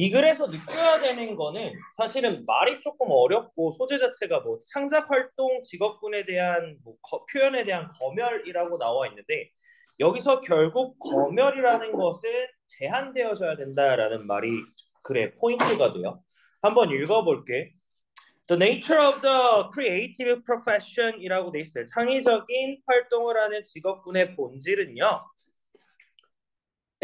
이 글에서 느껴야 되는 거는 사실은 말이 조금 어렵고 소재 자체가 뭐 창작 활동 직업군에 대한 뭐 거, 표현에 대한 검열이라고 나와 있는데 여기서 결국 검열이라는 것은 제한되어져야 된다라는 말이 글의 포인트가 돼요. 한번 읽어볼게. The nature of the creative profession이라고 돼 있어요. 창의적인 활동을 하는 직업군의 본질은요.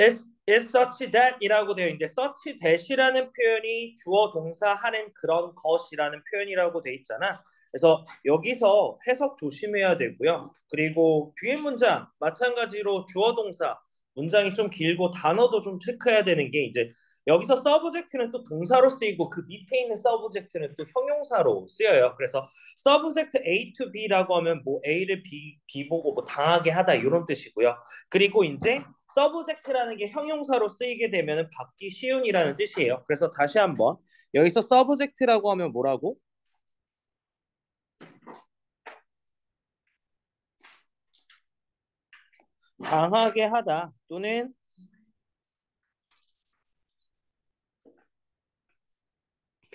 is, is such that이라고 되어 있는데 such that이라는 표현이 주어 동사 하는 그런 것이라는 표현이라고 돼 있잖아. 그래서 여기서 해석 조심해야 되고요. 그리고 뒤에 문장 마찬가지로 주어 동사 문장이 좀 길고 단어도 좀 체크해야 되는 게 이제 여기서 subject는 또 동사로 쓰이고 그 밑에 있는 subject는 또 형용사로 쓰여요. 그래서 subject A to B라고 하면 뭐 A를 B, B 보고 뭐 당하게 하다 이런 뜻이고요. 그리고 이제 subject라는 게 형용사로 쓰이게 되면 받기 쉬운이라는 뜻이에요. 그래서 다시 한번 여기서 subject라고 하면 뭐라고? 당하게 하다 또는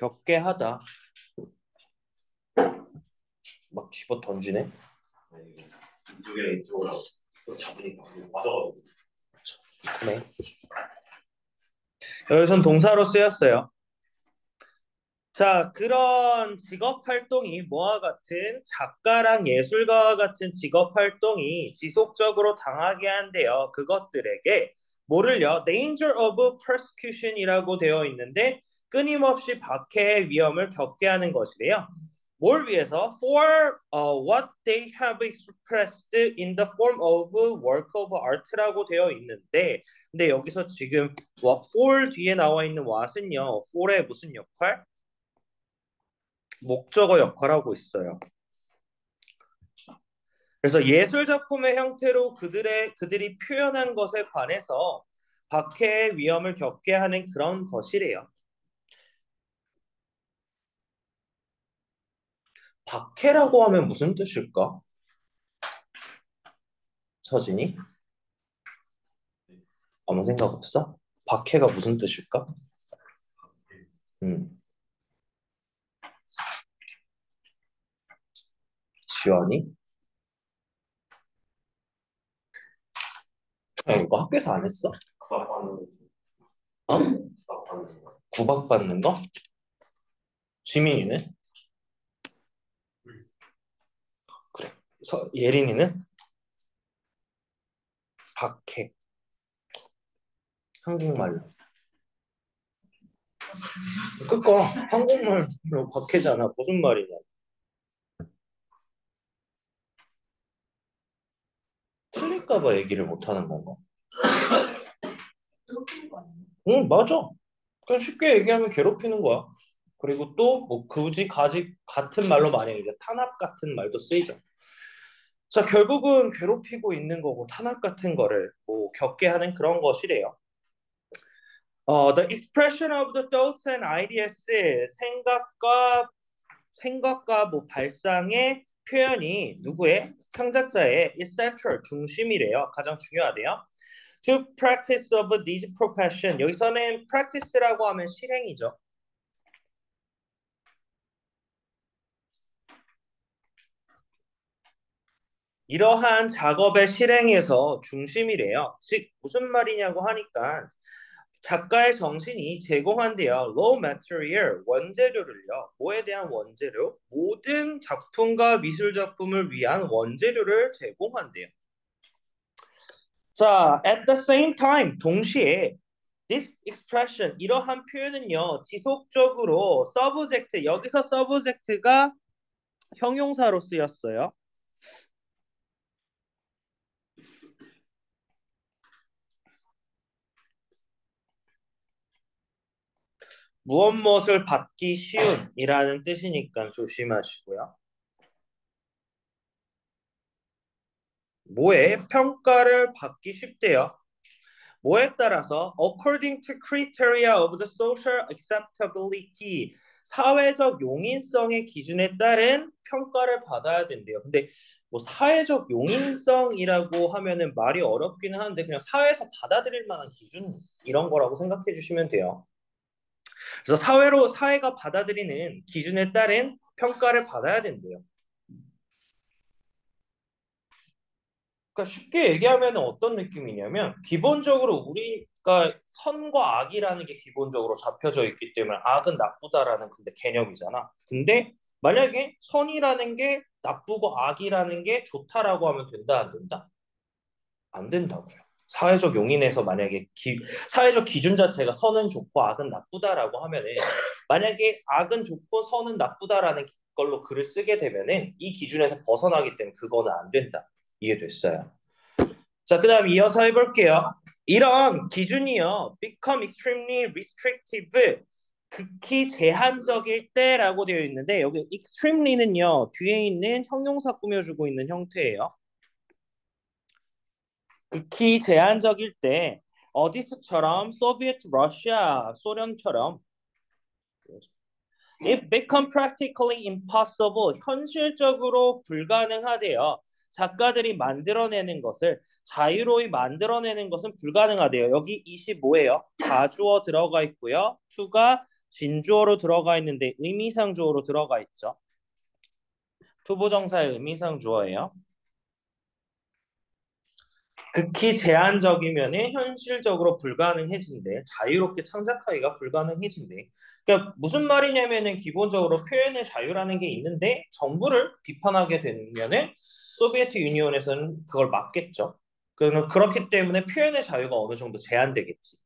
겪게 하다 막 집어 던지네 이쪽에 이쪽으로 또 잡으니까 맞아가지고 네. 여기선 동사로 쓰였어요. 자, 그런 직업 활동이 뭐와 같은 작가랑 예술가와 같은 직업 활동이 지속적으로 당하게 한대요. 그것들에게 뭐를요? danger of persecution이라고 되어 있는데 끊임없이 박해의 위험을 겪게 하는 것이래요. 뭘 위해서? For uh, what they have expressed in the form of work of art라고 되어 있는데 근데 여기서 지금 for 뒤에 나와 있는 what은요. for의 무슨 역할? 목적어 역할하고 있어요. 그래서 예술 작품의 형태로 그들의 그들이 표현한 것에 관해서 박해의 위험을 겪게 하는 그런 것이래요. 박해라고 하면 무슨 뜻일까? 서진이? 아무 생각 없어? 박해가 무슨 뜻일까? 음. 지원이? 야, 이거 학교에서 안 했어? 어? 구박받는 거? 지민이는? 그래. 서, 예린이는? 박해. 한국말로. 그니까 한국말로 박해잖아. 무슨 말이냐. 틀릴까봐 얘기를 못하는 건가? 응, 맞아. 그냥 쉽게 얘기하면 괴롭히는 거야. 그리고 또 뭐 굳이 가지 같은 말로 많이 이제 탄압 같은 말도 쓰이죠. 자, 결국은 괴롭히고 있는 거고 탄압 같은 거를 뭐 겪게 하는 그런 것이래요. 어, the expression of the thoughts and ideas 생각과 생각과 뭐 발상의 표현이 누구의 창작자의 essential 중심이래요. 가장 중요하대요. To practice of these profession 여기서는 practice라고 하면 실행이죠. 이러한 작업의 실행에서 중심이래요. 즉 무슨 말이냐고 하니까 작가의 정신이 제공한대요. raw material, 원재료를요. 뭐에 대한 원재료? 모든 작품과 미술 작품을 위한 원재료를 제공한대요. 자, at the same time, 동시에 this expression, 이러한 표현은요. 지속적으로 subject, 여기서 subject가 형용사로 쓰였어요. 무엇 무엇을 받기 쉬운이라는 뜻이니까 조심하시고요. 뭐에 평가를 받기 쉽대요. 뭐에 따라서 according to criteria of the social acceptability 사회적 용인성의 기준에 따른 평가를 받아야 된대요. 근데 뭐 사회적 용인성이라고 하면은 말이 어렵기는 한데 그냥 사회에서 받아들일 만한 기준 이런 거라고 생각해 주시면 돼요. 그래서 사회로 사회가 받아들이는 기준에 따른 평가를 받아야 된대요. 그러니까 쉽게 얘기하면 어떤 느낌이냐면 기본적으로 우리가 선과 악이라는 게 기본적으로 잡혀져 있기 때문에 악은 나쁘다라는 근데 개념이잖아. 근데 만약에 선이라는 게 나쁘고 악이라는 게 좋다라고 하면 된다 안 된다? 안 된다고요. 사회적 용인에서 만약에 기, 사회적 기준 자체가 선은 좋고 악은 나쁘다라고 하면은 만약에 악은 좋고 선은 나쁘다라는 걸로 글을 쓰게 되면은 이 기준에서 벗어나기 때문에 그거는 안 된다. 이해됐어요? 자, 그 다음 이어서 해볼게요. 이런 기준이요. become extremely restrictive 극히 제한적일 때라고 되어 있는데 여기 extremely는요. 뒤에 있는 형용사 꾸며주고 있는 형태예요. 극히 제한적일 때 어디서처럼 소비에트 러시아 소련처럼 it become practically impossible 현실적으로 불가능하대요. 작가들이 만들어내는 것을 자유로이 만들어내는 것은 불가능하대요. 여기 it이에요. 가주어 들어가 있고요. to가 진주어로 들어가 있는데 의미상 주어로 들어가 있죠. to부정사의 의미상 주어예요. 극히 제한적이면 현실적으로 불가능해진대. 자유롭게 창작하기가 불가능해진대. 그러니까 무슨 말이냐면은 기본적으로 표현의 자유라는 게 있는데 정부를 비판하게 되면은 Soviet Union에서는 그걸 막겠죠. 그렇기 때문에 표현의 자유가 어느 정도 제한되겠지.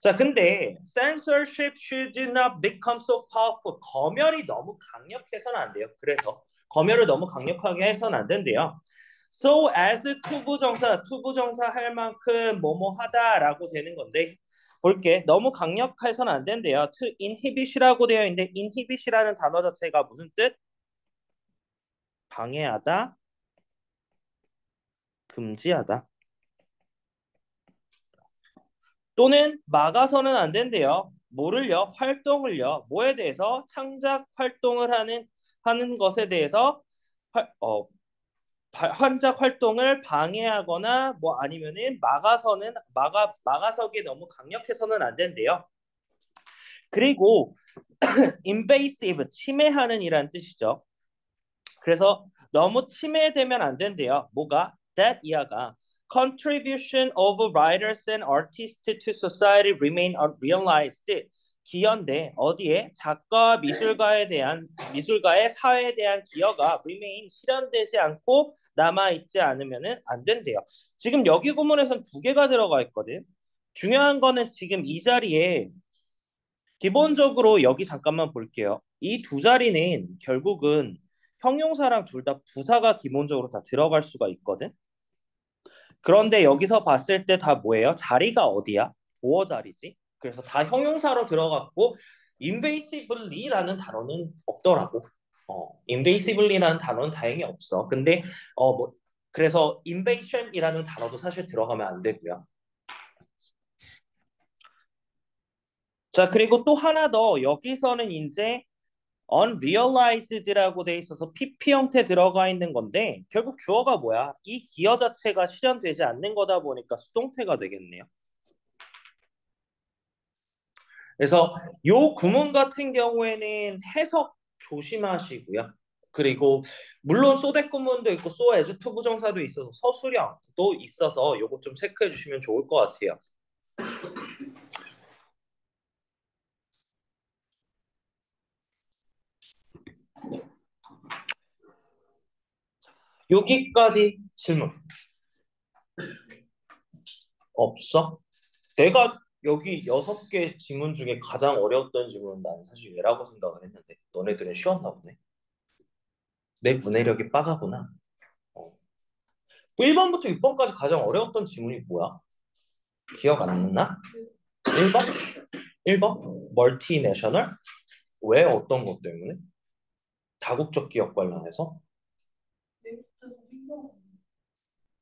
자, 근데 censorship should not become so powerful. 검열이 너무 강력해서는 안 돼요. 그래서 검열을 너무 강력하게 해서는 안 된대요. So as to부정사, to부정사 할 만큼 뭐뭐 하다라고 되는 건데 볼게. 너무 강력해서는 안 된대요. to inhibit이라고 되어 있는데 inhibit이라는 단어 자체가 무슨 뜻? 방해하다, 금지하다. 또는 막아서는 안 된대요. 뭐를요? 활동을요. 뭐에 대해서 창작 활동을 하는 하는 것에 대해서 활, 어, 환작 활동을 방해하거나 뭐 아니면은 막아서는 막아 막아서기 너무 강력해서는 안 된대요. 그리고 invasive 침해하는 이란 뜻이죠. 그래서 너무 침해되면 안 된대요. 뭐가 that 이하가 contribution of writers and artists to society remain unrealized. 기여인데 어디에 작가 미술가에 대한 미술가의 사회에 대한 기여가 remain 실현되지 않고 남아 있지 않으면은 안 된대요. 지금 여기 구문에선 두 개가 들어가 있거든. 중요한 거는 지금 이 자리에 기본적으로 여기 잠깐만 볼게요. 이 두 자리는 결국은 형용사랑 둘 다 부사가 기본적으로 다 들어갈 수가 있거든. 그런데 여기서 봤을 때 다 뭐예요? 자리가 어디야? 보어 자리지. 그래서 다 형용사로 들어갔고 invasively라는 단어는 없더라고. 어, invasively라는 단어는 다행히 없어. 근데 어 뭐 그래서 invasion이라는 단어도 사실 들어가면 안 되고요. 자, 그리고 또 하나 더 여기서는 이제 unrealized라고 돼 있어서 PP 형태 들어가 있는 건데 결국 주어가 뭐야? 이 기어 자체가 실현되지 않는 거다 보니까 수동태가 되겠네요. 그래서 요 구문 같은 경우에는 해석 조심하시고요. 그리고 물론 so that 구문도 있고 so as to 부정사도 있어서 서술형도 있어서 요거 좀 체크해 주시면 좋을 것 같아요. 여기까지 질문. 없어? 내가 여기 여섯 개 질문 중에 가장 어려웠던 질문은 나는 사실 얘라고 생각을 했는데 너네들은 쉬웠나 보네. 내 문해력이 빠가구나. 어. 1번부터 6번까지 가장 어려웠던 질문이 뭐야? 기억 안 나? 1번? 1번? multinational? 왜 어떤 것 때문에? 다국적 기업 관련해서?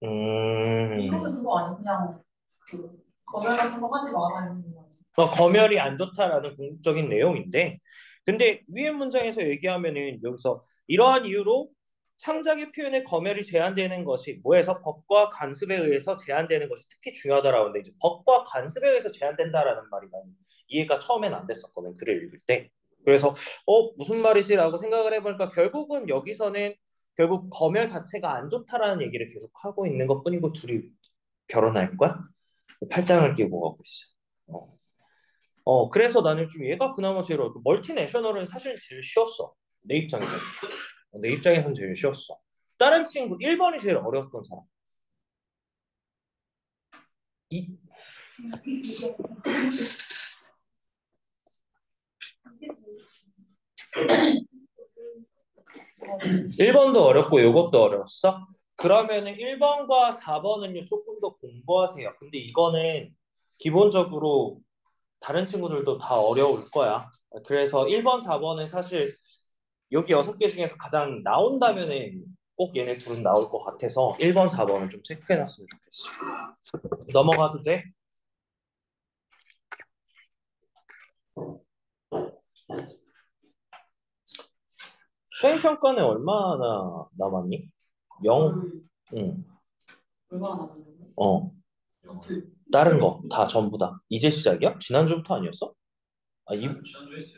음. 이거는 그거 아니 그냥 그 검열 같은 거 하지 말아 있는 거 아니야? 어, 검열이 안 좋다라는 궁극적인 내용인데 근데 위의 문장에서 얘기하면은 여기서 이러한 이유로 창작의 표현의 검열이 제한되는 것이 뭐에서 법과 관습에 의해서 제한되는 것이 특히 중요하다라고 하는데 이제 법과 관습에 의해서 제한된다라는 말이 나는 이해가 처음엔 안 됐었거든 글을 읽을 때 그래서 어 무슨 말이지라고 생각을 해보니까 결국은 여기서는 결국 검열 자체가 안 좋다라는 얘기를 계속 하고 있는 것뿐이고 둘이 결혼할 거야? 팔짱을 끼고 가고 있어. 어. 어 그래서 나는 좀 얘가 그나마 제일 어렵고 멀티내셔널은 사실 제일 쉬웠어 내 입장에서 내 입장에선 제일 쉬웠어 다른 친구 1번이 제일 어려웠던 사람 이 1번도 어렵고 이것도 어려웠어? 그러면은 1번과 4번은요 조금 더 공부하세요. 근데 이거는 기본적으로 다른 친구들도 다 어려울 거야. 그래서 1번, 4번은 사실 여기 6개 중에서 가장 나온다면은 꼭 얘네 둘은 나올 것 같아서 1번, 4번은 좀 체크해놨으면 좋겠어. 넘어가도 돼? 수행평가는 얼마나 남았니? 0? 응. 얼마나 남았는데? 어. 다른 거 다 전부 다. 이제 시작이야? 지난주부터 아니었어? 아, 이, 했어요.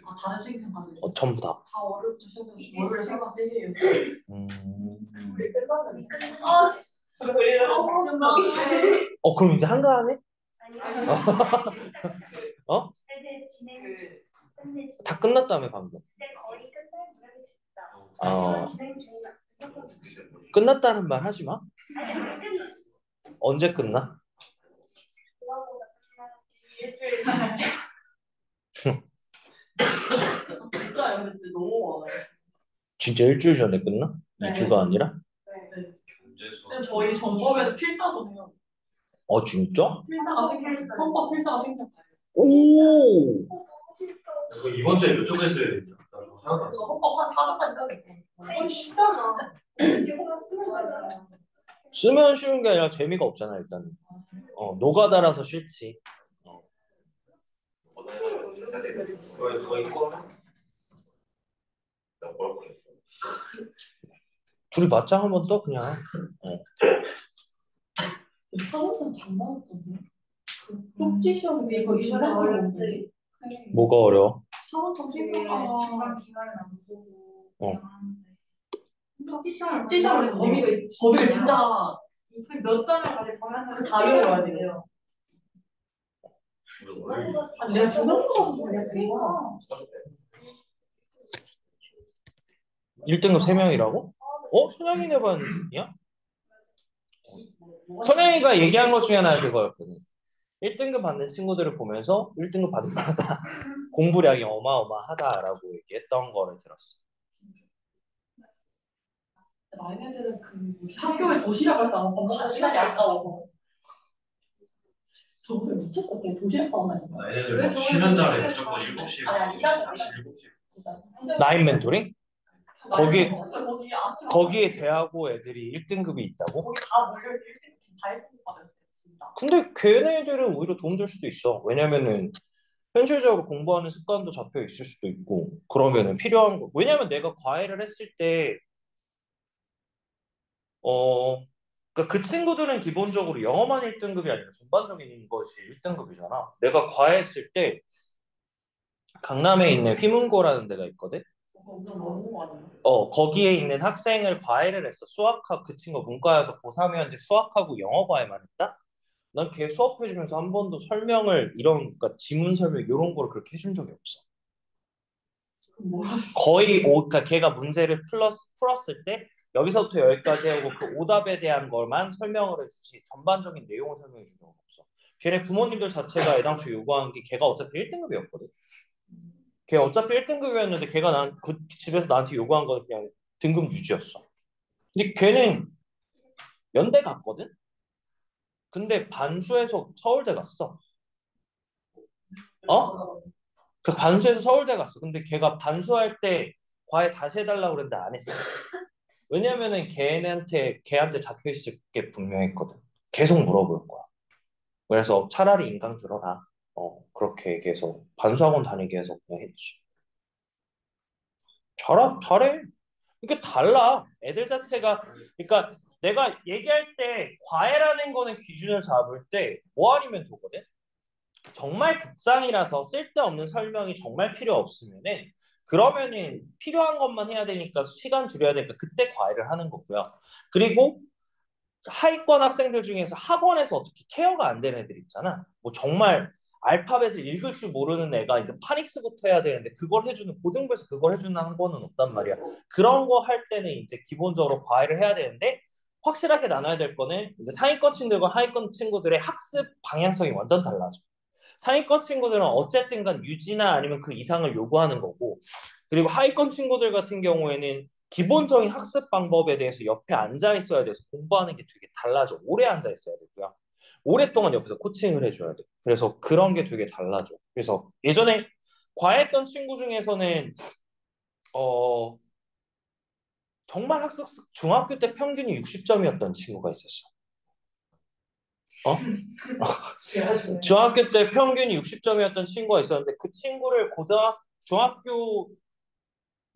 아 다른 어, 전부 다. 다 어렵죠. 저는 월요일 새벽 3개예요. 음. 아, 어, 그럼 이제 한가하네? 어? 세대 진행 그 현재 다 끝났다며, 방금. 때 거의 끝날 무렵이 됐다. 어. 진행 중이다. 끝났다는 말 하지 마. 언제 끝나? 진짜 일주일 전에 끝나? 네. 2주가 아니라? 네. 근데 저희 전범에도 필사도 해요. 어, 진짜? 필사가 생겼어요. 헌법 필사가 생겼어요. 오! 이번 주에 몇쪽 했어야 되냐? 나도 하나도 안 그래서 써. 헌법 한 4년까지 써야 돼. 어 쉽잖아. 이거가 스물 살잖아. 쓰면 쉬운 게 아니라 재미가 없잖아, 일단. 어, 노가다라서 싫지. 거의 거의 거. 나 뭐라고 했어? 둘이 맞짱 한번 떠, 그냥. 쪽지 중간 어렵지. 뭐가 어려 워? 사무장 중간 생각하면 기간을 안 보고 어. 그냥 하는데. 쪽지 시험을 쪽지 시험에 범위가 있지. 범위가 진짜 몇 단을 가지고 하면 다 외워야 돼요. 아니 내가 중간고사 그냥 그거 1등급 3명이라고? 어? 선영이네 반이야? 선영이가 얘기한 것 중에 하나가 그거였거든. 1등급 받는 친구들을 보면서 1등급 받을 만하다. 공부량이 어마어마하다라고 얘기했던 거를 들었어. 나이네들은 그 학교에 도시락 할때 아마 밥먹을 시간이 아까워서 저번에 미쳤어 그냥 도시락 나 얘네들 쉬는 날에 무조건 7시에 아니, 아니, 이런 거 7시. 진짜 나인 멘토링? 거기- 거기에 대하고 애들이 1등급이 있다고? 거기 다 몰려있어 1등 다 1등 받았어요 진짜 근데 걔네들은 오히려 도움 될 수도 있어. 왜냐면은 현실적으로 공부하는 습관도 잡혀 있을 수도 있고 그러면은 필요한 거. 왜냐면 내가 과외를 했을 때 어, 그러니까 그 친구들은 기본적으로 영어만 1등급이 아니라 전반적인 것이 1등급이잖아. 내가 과외했을 때 강남에 있는 휘문고라는 데가 있거든. 많아요 어, 거기에 있는 학생을 과외를 했어. 수학학 그 친구 문과여서 고3이었는데 수학하고 영어 과외만 했다? 난 걔 수업해 주면서 한 번도 설명을 이런 그러니까 지문 설명 이런 거를 그렇게 해준 적이 없어. 거의 오, 그러니까 걔가 문제를 플러스, 풀었을 때 여기서부터 여기까지 하고 그 오답에 대한 것만 설명을 해주지 전반적인 내용을 설명해 준 적은 없어. 걔네 부모님들 자체가 애당초 요구한 게 걔가 어차피 1등급이었거든. 걔 어차피 1등급이었는데 걔가 난 그 집에서 나한테 요구한 건 그냥 등급 유지였어. 근데 걔는 연대 갔거든. 근데 반수해서 서울대 갔어. 어? 그 반수해서 서울대 갔어. 근데 걔가 반수할 때 과외 다시 해달라고 그랬는데 안 했어. 왜냐면은 걔네한테 걔한테 잡혀 있을 게 분명했거든. 계속 물어볼 거야. 그래서 차라리 인강 들어라. 어 그렇게 얘기해서 반수학원 다니게 해서 그냥 했지. 잘하 잘해. 이게 달라. 애들 자체가 그러니까 내가 얘기할 때 과외라는 거는 기준을 잡을 때 뭐 아니면 도거든. 정말 극상이라서 쓸데없는 설명이 정말 필요 없으면은 그러면은 필요한 것만 해야 되니까 시간 줄여야 되니까 그때 과외를 하는 거고요. 그리고 하위권 학생들 중에서 학원에서 어떻게 케어가 안 되는 애들 있잖아. 뭐 정말 알파벳을 읽을 줄 모르는 애가 이제 파닉스부터 해야 되는데 그걸 해주는 고등부에서 그걸 해주는 학원은 없단 말이야. 그런 거 할 때는 이제 기본적으로 과외를 해야 되는데 확실하게 나눠야 될 거는 이제 상위권 친구들과 하위권 친구들의 학습 방향성이 완전 달라져. 상위권 친구들은 어쨌든 간 유지나 아니면 그 이상을 요구하는 거고 그리고 하위권 친구들 같은 경우에는 기본적인 학습 방법에 대해서 옆에 앉아 있어야 돼서 공부하는 게 되게 달라져. 오래 앉아 있어야 되고요. 오랫동안 옆에서 코칭을 해줘야 돼. 그래서 그런 게 되게 달라져. 그래서 예전에 과외했던 친구 중에서는 어 정말 학습 중학교 때 평균이 60점이었던 친구가 있었어. 어? 중학교 때 평균이 60점이었던 친구가 있었는데 그 친구를 고등학 중학교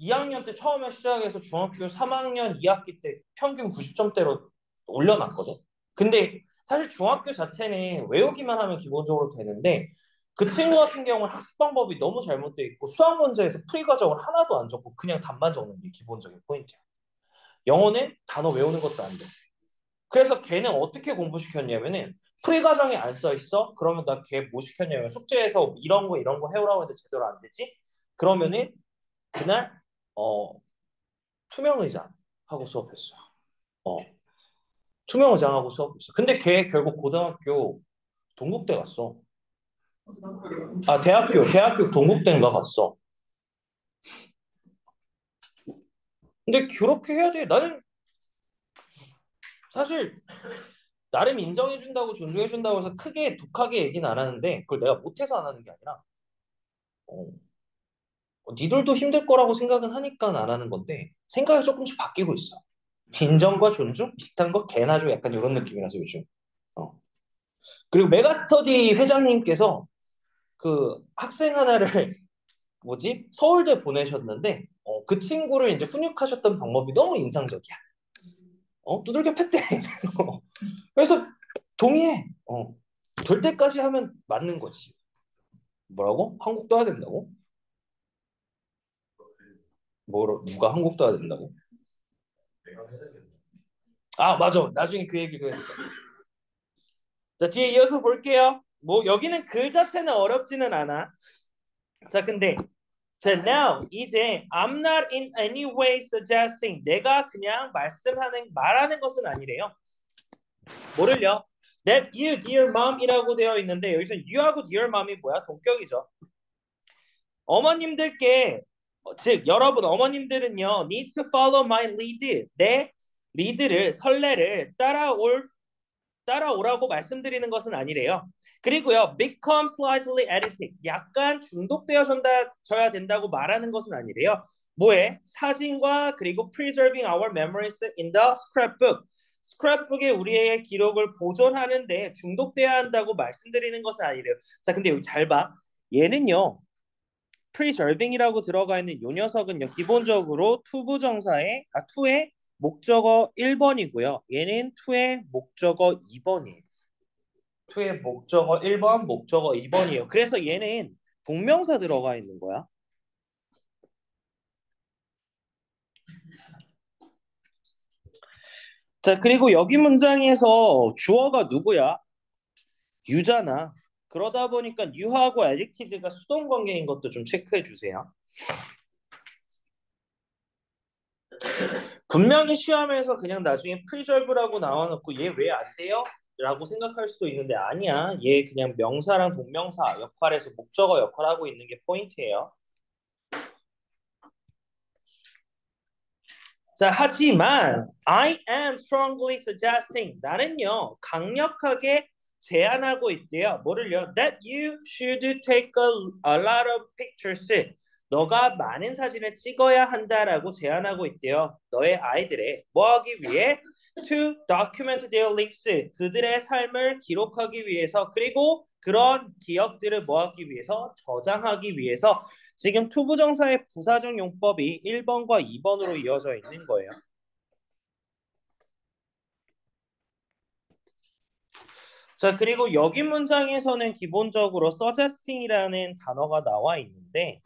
2학년 때 처음에 시작해서 중학교 3학년 2학기 때 평균 90점대로 올려놨거든. 근데 사실 중학교 자체는 외우기만 하면 기본적으로 되는데 그 친구 같은 경우는 학습 방법이 너무 잘못돼 있고 수학 문제에서 풀이 과정을 하나도 안 적고 그냥 답만 적는 게 기본적인 포인트야. 영어는 단어 외우는 것도 안 돼. 그래서 걔는 어떻게 공부시켰냐면은 풀이 과정에 안 써 있어? 그러면 나 걔 뭐 시켰냐면 숙제에서 이런 거 이런 거 해오라고 했는데 제대로 안 되지? 그러면은 그날 어 투명 의장 하고 수업했어. 어 투명 의장하고 수업했어. 근데 걔 결국 고등학교 동국대 갔어. 아 대학교 대학교 동국대인가 갔어. 근데 그렇게 해야지. 나는 사실 나름 인정해준다고 존중해준다고 해서 크게 독하게 얘기는 안 하는데 그걸 내가 못해서 안 하는 게 아니라 어, 어, 니들도 힘들 거라고 생각은 하니까 안 하는 건데 생각이 조금씩 바뀌고 있어. 인정과 존중 비슷한 거 개나 줘 약간 이런 느낌이라서 요즘. 어. 그리고 메가스터디 회장님께서 그 학생 하나를 뭐지 서울대 보내셨는데 어, 그 친구를 이제 훈육하셨던 방법이 너무 인상적이야. 어 두들겨 팼대. 그래서 동의해. 어. 될 때까지 하면 맞는 거지. 뭐라고? 한국도 해야 된다고? 뭐로 누가 한국도 해야 된다고? 아 맞아. 나중에 그 얘기도 했어. 자 뒤에 이어서 볼게요. 뭐 여기는 글 자체는 어렵지는 않아. 자 근데 자 now 이제 I'm not in any way suggesting 내가 그냥 말씀하는 말하는 것은 아니래요. 뭐를요? That you, dear mom이라고 되어 있는데 여기서 you하고 dear mom이 뭐야? 동격이죠. 어머님들께 어, 즉 여러분 어머님들은요 need to follow my lead 내 리드를 선례를 따라올 따라오라고 말씀드리는 것은 아니래요. 그리고요 become slightly addicted 약간 중독되어져야 된다고 말하는 것은 아니래요. 뭐에 사진과 그리고 preserving our memories in the scrapbook 스크랩북에 우리의 기록을 보존하는데 중독돼야 한다고 말씀드리는 것은 아니래요. 자, 근데 여기 잘 봐. 얘는요. preserving이라고 들어가 있는 요 녀석은요. 기본적으로 to부정사의 아 to의 목적어 1번이고요. 얘는 to의 목적어 2번이에요. to의 목적어 1번, 목적어 2번이에요. 그래서 얘는 동명사 들어가 있는 거야. 자, 그리고 여기 문장에서 주어가 누구야? 유잖아. 그러다 보니까 유하고 adjective가 수동 관계인 것도 좀 체크해 주세요. 분명히 시험에서 그냥 나중에 preserve라고 나와놓고 얘 왜 안 돼요? 라고 생각할 수도 있는데 아니야. 얘 그냥 명사랑 동명사 역할에서 목적어 역할하고 있는 게 포인트예요. 자, 하지만 I am strongly suggesting 나는요 강력하게 제안하고 있대요. 뭐를요? That you should take a, a lot of pictures. 너가 많은 사진을 찍어야 한다라고 제안하고 있대요. 너의 아이들의 뭐 하기 위해? To document their lives. 그들의 삶을 기록하기 위해서 그리고 그런 기억들을 뭐 하기 위해서? 저장하기 위해서 지금 to부정사의 부사적 용법이 1번과 2번으로 이어져 있는 거예요. 자, 그리고 여기 문장에서는 기본적으로 suggesting이라는 단어가 나와 있는데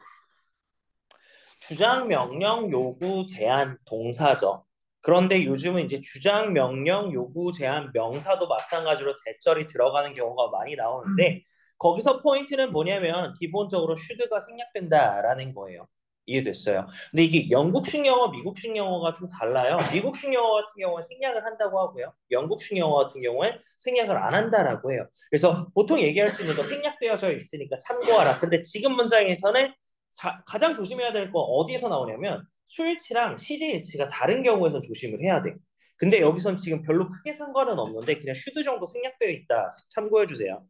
주장, 명령, 요구, 제한, 동사죠. 그런데 요즘은 이제 주장, 명령, 요구, 제한, 명사도 마찬가지로 that절이 들어가는 경우가 많이 나오는데 거기서 포인트는 뭐냐면 기본적으로 should가 생략된다라는 거예요. 이해됐어요. 근데 이게 영국식 영어, 미국식 영어가 좀 달라요. 미국식 영어 같은 경우는 생략을 한다고 하고요. 영국식 영어 같은 경우는 생략을 안 한다라고 해요. 그래서 보통 얘기할 수 있는 거 생략되어져 있으니까 참고하라. 근데 지금 문장에서는 자, 가장 조심해야 될거 어디에서 나오냐면 수일치랑 시제일치가 다른 경우에선 조심을 해야 돼. 근데 여기선 지금 별로 크게 상관은 없는데 그냥 슈드 정도 생략되어 있다. 참고해 주세요.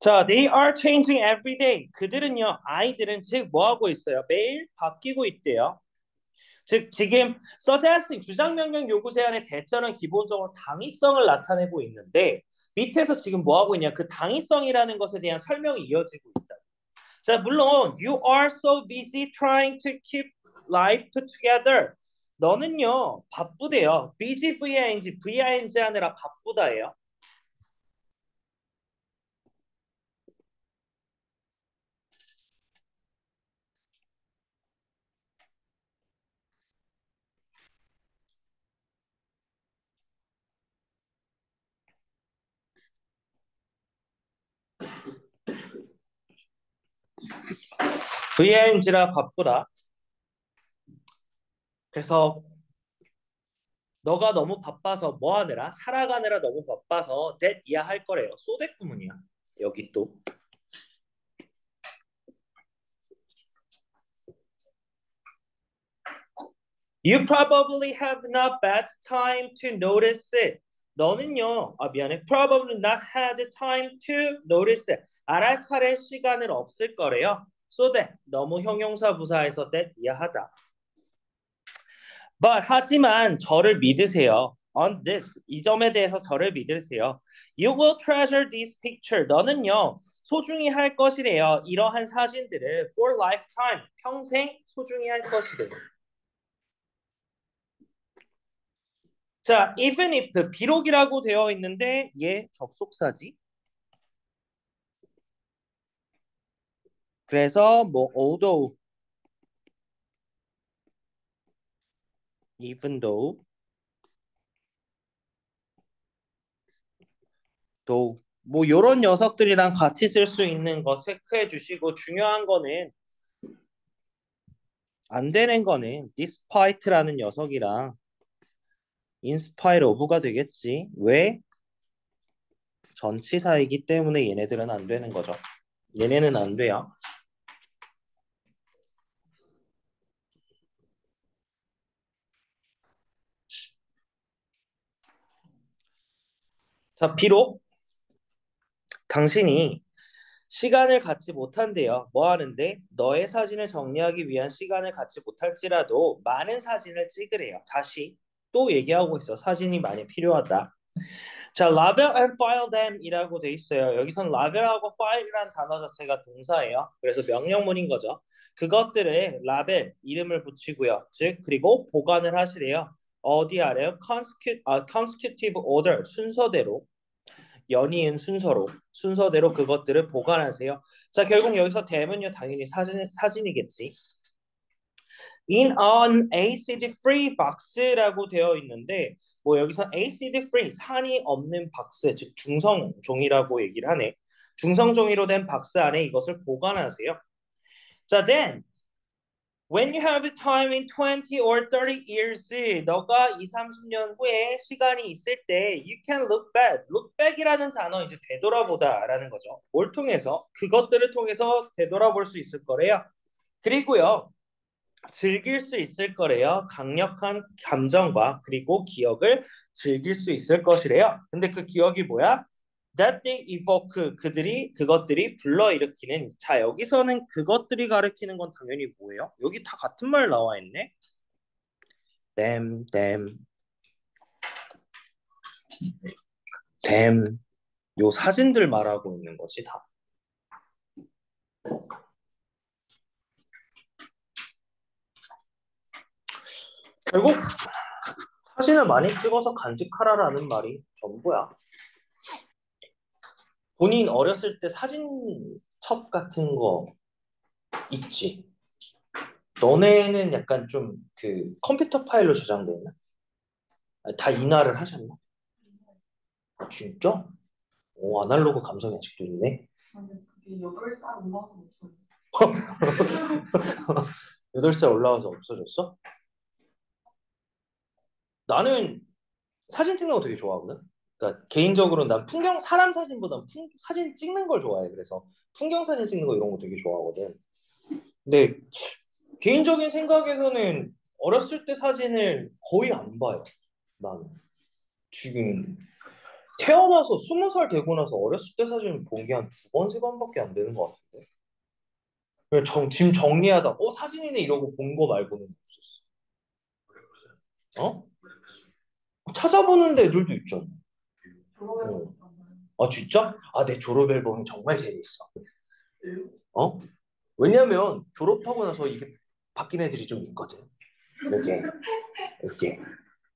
자, they are changing every day. 그들은요, 아이들은 즉 뭐 하고 있어요? 매일 바뀌고 있대요. 즉 지금 suggesting 주장 명령 요구 제안의 대절은 기본적으로 당위성을 나타내고 있는데 밑에서 지금 뭐 하고 있냐? 그 당위성이라는 것에 대한 설명이 이어지고 있다. 자, 물론 you are so busy trying to keep life together. 너는요 바쁘대요. busy ving ving 하느라 바쁘다예요. VING라 바쁘다. 그래서 너가 너무 바빠서 뭐 하느라 살아가느라 너무 바빠서 that 이야 할 거래요. 소대 구문이야. 여기 또. You probably have not bad time to notice it. 너는요, 아 미안해, probably not had time to notice it. 알아차릴 시간은 없을 거래요. That 너무 형용사 부사에서 that 이해하다. But 하지만 저를 믿으세요. On this 이 점에 대해서 저를 믿으세요. You will treasure this picture. 너는요 소중히 할 것이래요. 이러한 사진들을 for lifetime 평생 소중히 할 것이래요. 자, even if 비록이라고 되어 있는데 얘 접속사지. 그래서 뭐 although even though though 뭐 요런 녀석들이랑 같이 쓸 수 있는 거 체크해 주시고 중요한 거는 안 되는 거는 despite라는 녀석이랑 inspire of가 되겠지. 왜? 전치사이기 때문에 얘네들은 안 되는 거죠. 얘네는 안 돼요. 자, 비록 당신이 시간을 갖지 못한대요. 뭐 하는데? 너의 사진을 정리하기 위한 시간을 갖지 못할지라도 많은 사진을 찍으래요. 다시 또 얘기하고 있어. 사진이 많이 필요하다. 자, label and file them이라고 돼 있어요. 여기선 label하고 file이라는 단어 자체가 동사예요. 그래서 명령문인 거죠. 그것들을 label 이름을 붙이고요. 즉 그리고 보관을 하시래요. 어디 아래요? consecutive, 아, order 순서대로 연이은 순서로 순서대로 그것들을 보관하세요. 자 결국 여기서 them은요 당연히 사진 사진이겠지. in an acid-free box라고 되어 있는데 뭐 여기서 acid-free 산이 없는 박스 즉 중성 종이라고 얘기를 하네. 중성 종이로 된 박스 안에 이것을 보관하세요. 자, then when you have time in 20 or 30 years 너가 2, 30년 후에 시간이 있을 때 you can look back. look back이라는 단어 이제 되돌아보다라는 거죠. 뭘 통해서 그것들을 통해서 되돌아볼 수 있을 거래요. 그리고요. 즐길 수 있을 거래요. 강력한 감정과 그리고 기억을 즐길 수 있을 것이래요. 근데 그 기억이 뭐야? that they evoke 그들이 그것들이 불러일으키는 자 여기서는 그것들이 가리키는 건 당연히 뭐예요? 여기 다 같은 말 나와 있네. them them them 요 사진들 말하고 있는 것이 다. 결국 사진을 많이 찍어서 간직하라라는 말이 전부야. 본인 어렸을 때 사진첩 같은 거 있지? 너네는 약간 좀 그 컴퓨터 파일로 저장돼 있나? 다 인화를 하셨나? 아, 진짜? 오, 아날로그 감성이 아직도 있네. 여덟 살 올라서 없어요. 8살 올라와서 없어졌어? 나는 사진 찍는 거 되게 좋아하거든. 그러니까 개인적으로 난 풍경 사람 사진보다 풍, 사진 찍는 걸 좋아해. 그래서 풍경 사진 찍는 거 이런 거 되게 좋아하거든. 근데 개인적인 생각에서는 어렸을 때 사진을 거의 안 봐요. 나는 지금 태어나서 스무 살 되고 나서 어렸을 때 사진 본 게 한 두 번, 세 번밖에 안 되는 것 같은데. 정, 짐 정리하다 어 사진이네 이러고 본 거 말고는 없었어. 어? 찾아보는 애들도 있잖아. 어. 아 진짜? 아 내 졸업 앨범이 정말 재밌어. 어? 왜냐면 졸업하고 나서 이게 바뀐 애들이 좀 있거든. 이렇게 이렇게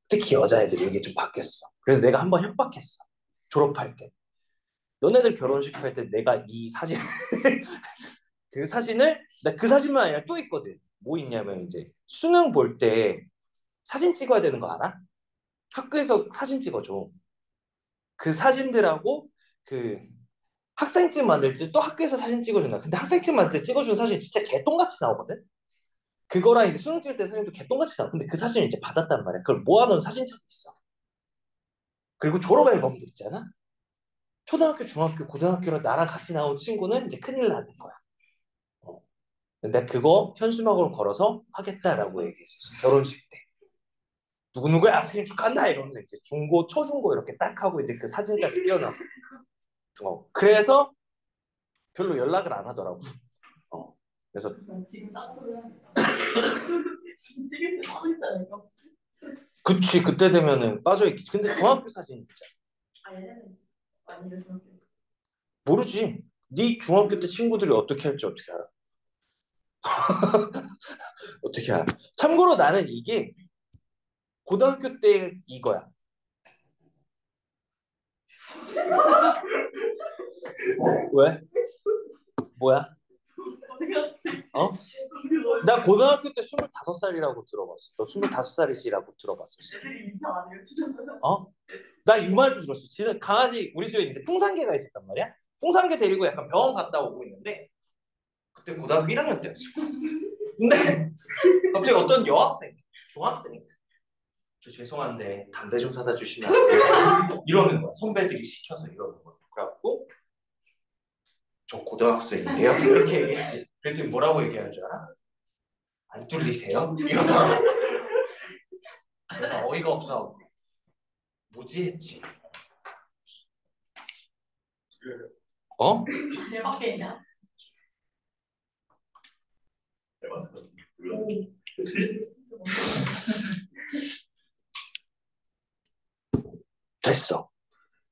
특히 여자애들이 이게 좀 바뀌었어. 그래서 내가 한번 협박했어. 졸업할 때. 너네들 결혼식 할 때 내가 이 사진 그 사진을 나 그 사진만 아니라 또 있거든. 뭐 있냐면 이제 수능 볼 때 사진 찍어야 되는 거 알아? 학교에서 사진 찍어줘. 그 사진들하고 그 학생증 만들 때 또 학교에서 사진 찍어준다. 근데 학생증 만들 때 찍어준 사진이 진짜 개똥같이 나오거든? 그거랑 이제 수능 찍을 때 사진도 개똥같이 나와. 근데 그 사진을 이제 받았단 말이야. 그걸 모아놓은 사진첩이 있어. 그리고 졸업 앨범도 있잖아? 초등학교, 중학교, 고등학교로 나랑 같이 나온 친구는 이제 큰일 나는 거야. 어. 근데 그거 현수막으로 걸어서 하겠다라고 얘기했었어. 결혼식 때. 누구누구야 생일 축하한다 이러면서 이제 중고, 초중고 이렇게 딱 하고 이제 그 사진까지 띄워놔서. 어. 그래서 별로 연락을 안 하더라고. 어. 그래서 지금 딱. 그치 그때 되면은 빠져있겠지. 근데 중학교 사진 있잖아. 아 얘네는. 모르지. 네 중학교 때 친구들이 어떻게 할지 어떻게 알아? 어떻게 알아? 참고로 나는 이게 고등학교 때 이거야. 왜? 뭐야? 어? 나 고등학교 때 25살이라고 들어봤어. 너 25살이시라고 들어봤었어. 애들이 인사 안 해요. 진짜. 어? 나 이 말도 들었어. 지금 강아지 우리 집에 이제 풍산개가 있었단 말이야. 풍산개 데리고 약간 병원 갔다 오고 있는데 그때 고등학교 1학년 때였어. 근데 갑자기 어떤 여학생, 중학생이 저 죄송한데 담배 좀 사다 주시면 안 돼요? 이러는 거야. 선배들이 시켜서 이러는 거야. 그래갖고 저 고등학생인데요? 이렇게 얘기했지. 그랬더니 뭐라고 얘기하는 줄 알아? 안 뚫리세요? 이러더라고. 어이가 없어. 뭐지 했지. 어? 것 같은데. 됐어.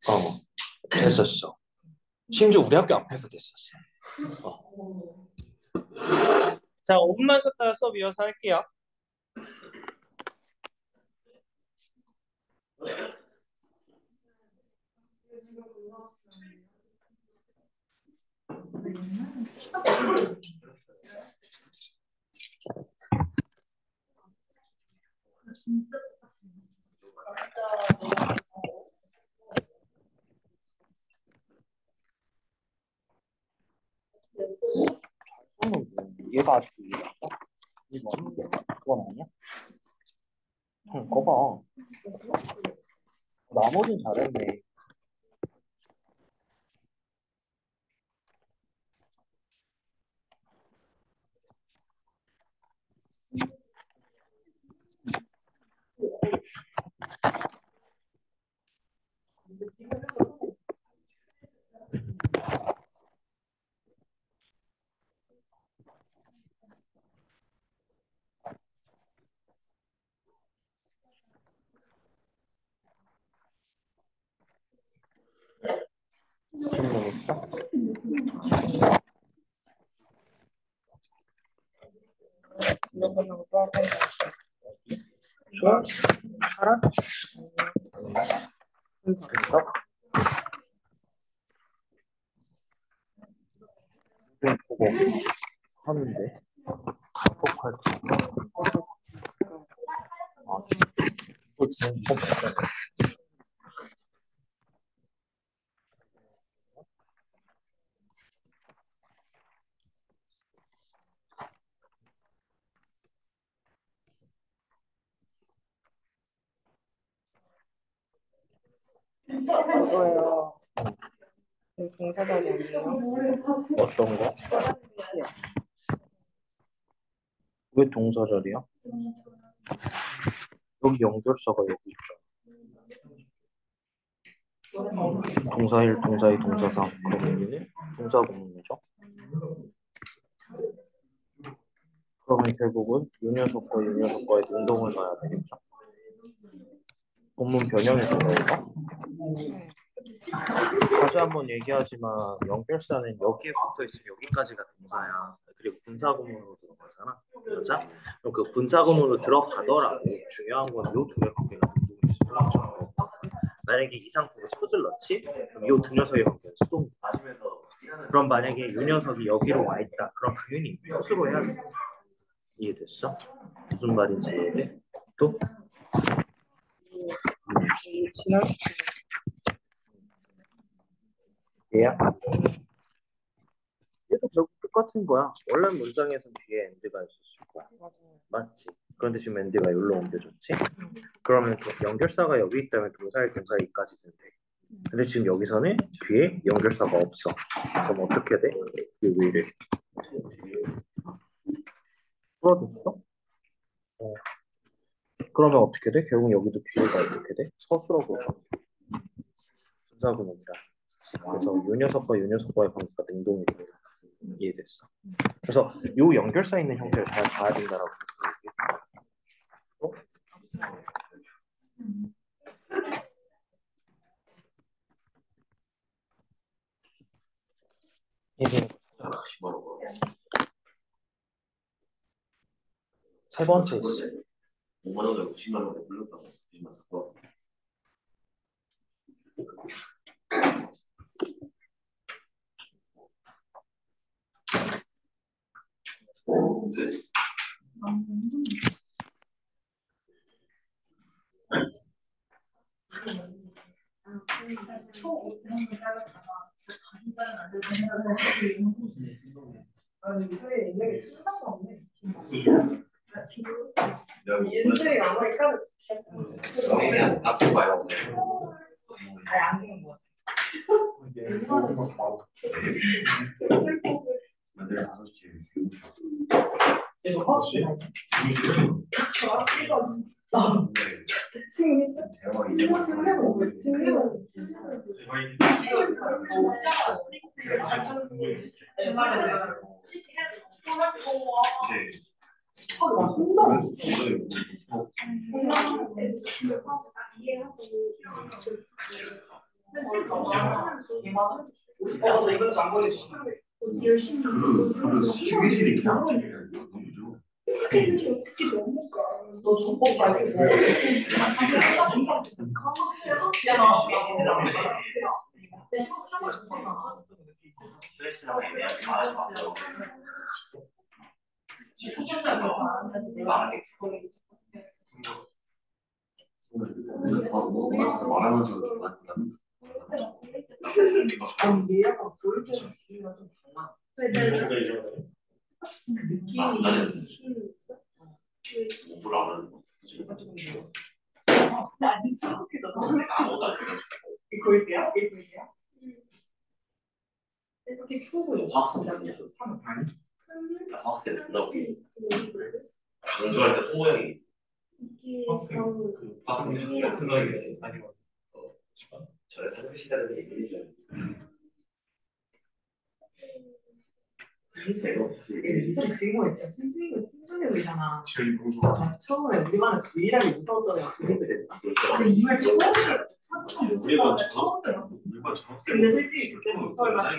어, 됐었어. 심지어 우리 학교 앞에서 됐었어. 오. 자, 5분만 쉬었다가 수업 이어서 할게요. 진짜 진짜 얘가 아직도? 이거 그건 아니야? 응, 거봐. 나머진 잘했네. 또 사람 그래서 이걸 보고 하는데 fog할 아 이거. 주는 이거예요. 그 동사절이 아니에요. 어떤 거? 왜 동사절이야? 여기 연결사가 여기 있죠. 동사 1, 동사 2, 동사 3. 그럼 여기는 분사 구문이죠. 그러면 결국은 이 녀석과 이 녀석과의 능동을 넣어야 되겠죠. 본문 변형이 되죠. 다시 한번 얘기하지만 연결사는 여기에 붙어 있으면 여기까지가 동사야. 그리고 분사구문으로 들어가잖아. 맞아? 그럼 그 분사구문으로 들어가더라도 중요한 건 요두 녀석이랑 능동일 수 있죠. 만약에 이 상태에 숫을 넣지? 그럼 요 두 녀석의 관계는 수동. 그럼 만약에 이 녀석이 여기로 와 있다. 그럼 당연히 숫으로 해야 돼. 이해됐어? 무슨 말인지 이해돼? 또? 얘야? 얘도 결국 똑같은 거야. 원래 문장에서는 뒤에 and가 있었을 거야. 맞아요. 맞지? 그런데 지금 and가 여기로 옮겨졌지? 그러면 그 연결사가 여기 있다면 동사 일 동사 이까지 된대. 근데 지금 여기서는 뒤에 연결사가 없어. 그럼 어떻게 돼? 이 위를 풀어줬어? 어. 그러면 어떻게 돼? 결국 여기도 뒤에가 어떻게 돼? 서술어고 분사구문이라. 그래서 요 녀석과 요 녀석과의 관계가 능동이 됩니다. 이해됐어? 그래서 요 연결사 있는 형태를 잘 봐야 된다라고 얘기해. 이게 세 번째. 5만 원을 90만 원에 불렀다고 90만 원. 이제 아니 소리 인맥이 상상도 없네. 인생이 남아니까 그냥 앞에 봐요. 아예 안 되는 거 만들 다섯 시. 이거 허지. 나도 승리했어. 대박이네. 승리는 승리는 나 손도 어, 이건 장본이 열심히 그 휴게실이 그냥 너무 좋아. 너 전복 말고 뭐? 말하면서 하는 거. 많이 익숙해져서 아무 반. 확대 된다고. 강조할 때 소모양이 그 방금 생각이 아니면 어 시간에 얘기해 이게 진짜 지금 진짜 순둥이가 순둥이 공부 나 처음에 우리만은 유일하게 무서웠던 애가 그래서 그랬어. 이말 처음 우리가 처음 들었어. 근데 솔직히 그때 무서울 만한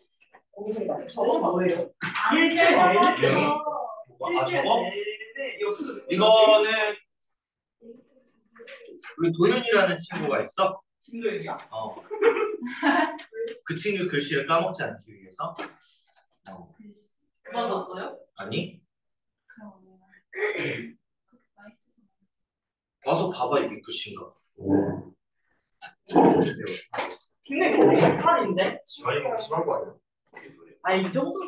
거기서 저거 뭐예요? 일주일 내내 아 저거? 이거는 우리 도윤이라는 친구가 있어. 김도영이야? 어. 그 친구 글씨를 까먹지 않기 위해서. 어. 그만뒀어요? 아니? 와서 봐봐 이게 글씨인가. 김도영 계속 약한인데? 지만이가 심할 거 아니야? 아 이 정도?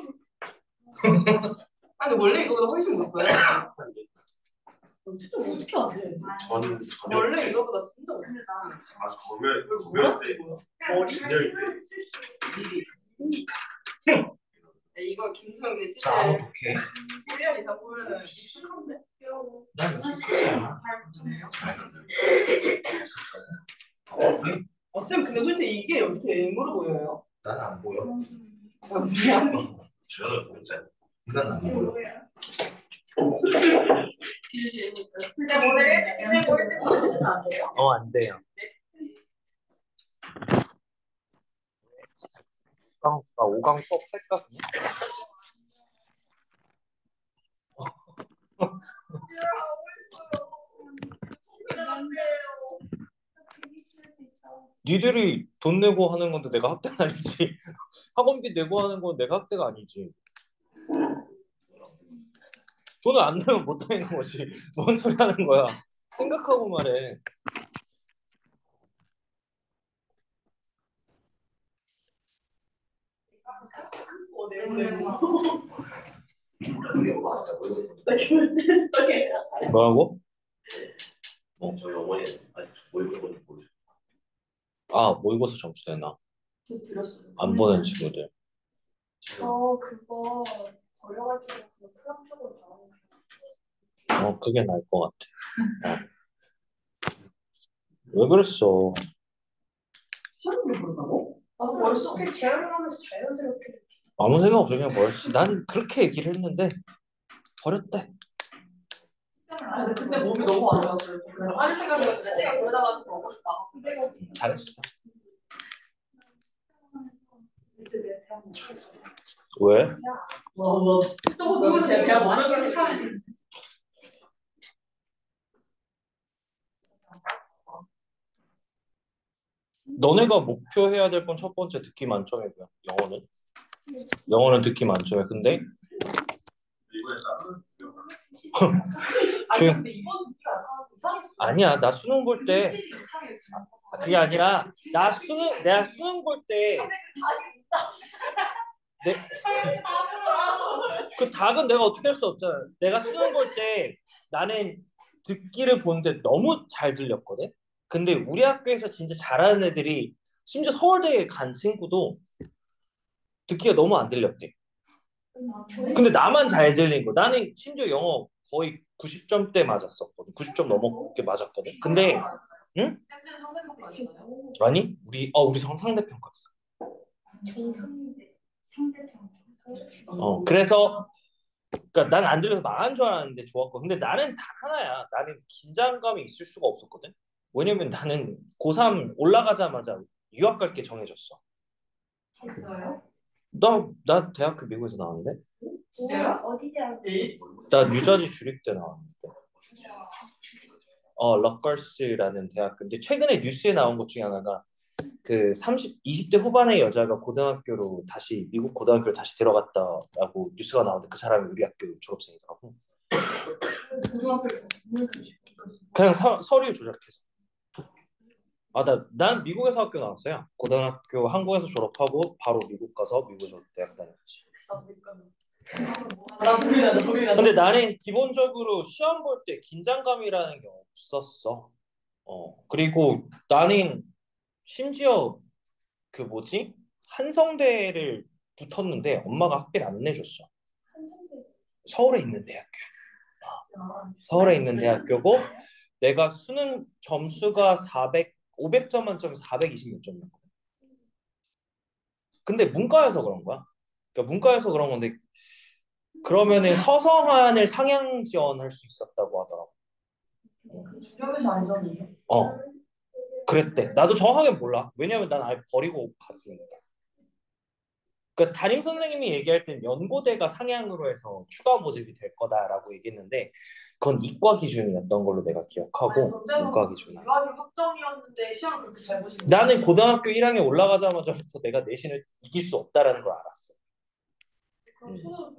아니 원래 이거보다 훨씬 못 써요. 진짜 어떻게 안 돼? 저는 원래 이거보다 진짜 못 써. 아 검열 검열 때 머리? 때 이거 김도영이 시대 자, 어떡해. 1년 이상 보면은 익숙한데? 난 익숙하지 않아. 잘 붙네요. 어, 그래? 어, 쌤 근데 솔직히 이게 어떻게 M으로 보여요? 난 안 보여. 어, 안 돼요? 어, 안 돼요. 강, 나 5강 수업 할까? 니들이 돈 내고 하는 건데 내가 학대는 아니지. 학원비 내고 하는 건 내가 학대가 아니지. 돈을 안 내면 못 하는 거지. 뭔 소리 하는 거야. 생각하고 말해. 뭐라고? 어, 저희 어머니 아직 모의고사 보죠. 아, 모의고사 점수 드렸어요. 안 보낸 친구들. 저 그거 버려가지고 그 프랑 쪽으로 나오는 어, 그게 나을 것 같아. 어. 왜 그랬어? 시험을 보는다고? 나도 머릿속에 재활을 하면서 자연스럽게 아무 생각 없이 그냥 버렸지. 난 그렇게 얘기를 했는데 버렸대. 아, 근데 그때 몸이 너무 안 좋았어요. 그래서 할 생각이었는데 내가 그러다가 먹고 싶다. 잘했어. 되게 왜? 참. 너네가 목표해야 될 건 첫 번째 듣기 만점이고요. 영어는. 영어는 듣기 만점이야. 근데 조용- 이상했어. 아니야. 나 수능 볼때 질이 이상했어. 그게 아니라 나 수능 내가 수능 볼 때 내, 그 닭은 내가 어떻게 할 수 없잖아. 내가 수능 볼 때 나는 듣기를 보는데 너무 잘 들렸거든. 근데 우리 학교에서 진짜 잘하는 애들이 심지어 서울대에 간 친구도 듣기가 너무 안 들렸대. 근데 나만 잘 들린 거. 나는 심지어 영어 거의 90점대 맞았었거든. 90점 넘게 맞았거든. 근데 응? 아니 우리 어 우리 성 상대평가였어. 정상인데 상대평 어 그래서 그러니까 난 안 들려서 망한 줄 알았는데 좋았고 근데 나는 단 하나야 나는 긴장감이 있을 수가 없었거든 왜냐면 나는 고3 올라가자마자 유학 갈 게 정해졌어 됐어요? 나, 나 대학교 미국에서 나왔는데 진짜요? 어디 대학? 예. 나 뉴저지 주립대 나왔는데 어 럭걸스라는 대학교인데 최근에 뉴스에 나온 것 중에 하나가 그 30, 20대 후반의 여자가 고등학교로 다시 미국 고등학교로 다시 들어갔다라고 뉴스가 나오는데 그 사람이 우리 학교 졸업생이더라고 그냥 서, 서류 조작해서. 아, 나, 난 미국에서 학교 나왔어요. 고등학교 한국에서 졸업하고 바로 미국 가서 미국에서 대학 다녔지. 근데 나는 기본적으로 시험 볼 때 긴장감이라는 게 없었어. 어, 그리고 나는 심지어 그 뭐지? 한성대를 붙었는데 엄마가 학비를 안 내줬어. 서울에 있는 대학교. 서울에 있는 대학교고 내가 수능 점수가 400, 500점 만점에 420몇 점이었거든. 근데 문과여서 그런 거야. 그러니까 문과여서 그런 건데 그러면은 서성한을 상향 지원할 수 있었다고 하더라고. 그 중경에서 안전이에요. 어, 그랬대. 나도 정확하게 몰라. 왜냐면 난 아예 버리고 갔으니까. 그 담임 선생님이 얘기할 땐 연고대가 상향으로 해서 추가 모집이 될 거다라고 얘기했는데 그건 이과 기준이었던 걸로 내가 기억하고 문과 기준. 유학이 확정이었는데 시험 그렇게 잘 보신 나는 고등학교 1학년 올라가자마자부터 내가 내신을 이길 수 없다라는 걸 알았어. 보시면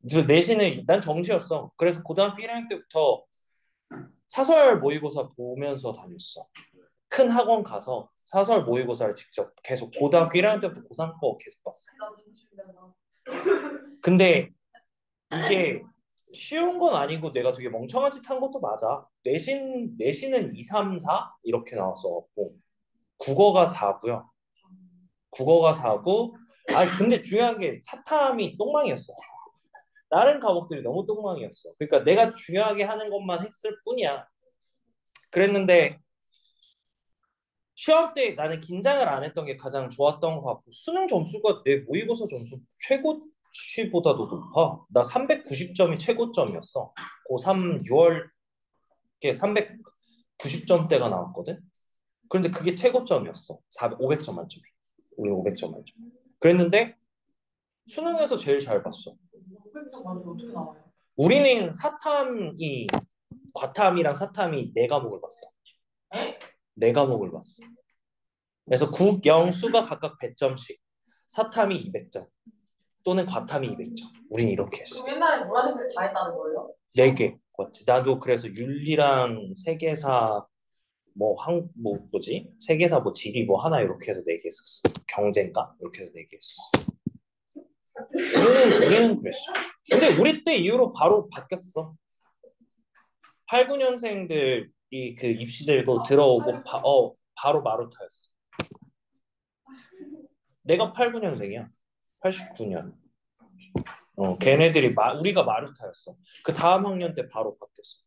그래서 내신을 난 정시였어. 그래서 고등학교 1학년 때부터 사설 모의고사 보면서 다녔어. 큰 학원 가서 사설 모의고사를 직접 계속 고등학교 1학년 때부터 고3 거 계속 봤어. 근데 이게 쉬운 건 아니고 내가 되게 멍청한 짓 한 것도 맞아. 내신 내신은 2, 3, 4 이렇게 나왔어갖고 국어가 4고요. 국어가 4고 아 근데 중요한 게 사탐이 똥망이었어. 다른 과목들이 너무 똥망이었어. 그러니까 내가 중요하게 하는 것만 했을 뿐이야. 그랬는데 시험 때 나는 긴장을 안 했던 게 가장 좋았던 것 같고 수능 점수가 내 모의고사 점수 최고치보다도 높아. 나 390점이 최고점이었어. 고3 6월께 390점대가 나왔거든. 그런데 그게 최고점이었어. 400, 500점 만점에. 우리 500점 만점. 그랬는데 수능에서 제일 잘 봤어. 500점 만점 어떻게 나와요? 우리는 사탐이 과탐이랑 사탐이 네 과목을 봤어. 에? 네 과목을 봤어. 그래서 국, 영, 수가 각각 100점씩, 사탐이 200점, 또는 과탐이 200점. 우린 이렇게 했어. 그럼 옛날에 모라색을 다 했다는 거예요? 네 개. 맞지? 나도 그래서 윤리랑 세계사 뭐 한 뭐 뭐지? 세계사 뭐 지리 뭐 하나 이렇게 해서 네개 했었어. 경제인가? 이렇게 해서 네개 했었어. 우리는, 우리는 그랬어. 근데 우리 때 이후로 바로 바뀌었어. 8, 9년생들이 그 입시들도 들어오고 바, 어, 바로 마루타였어. 내가 8, 9년생이야. 89년. 어, 걔네들이 마, 우리가 마루타였어. 그 다음 학년 때 바로 바뀌었어.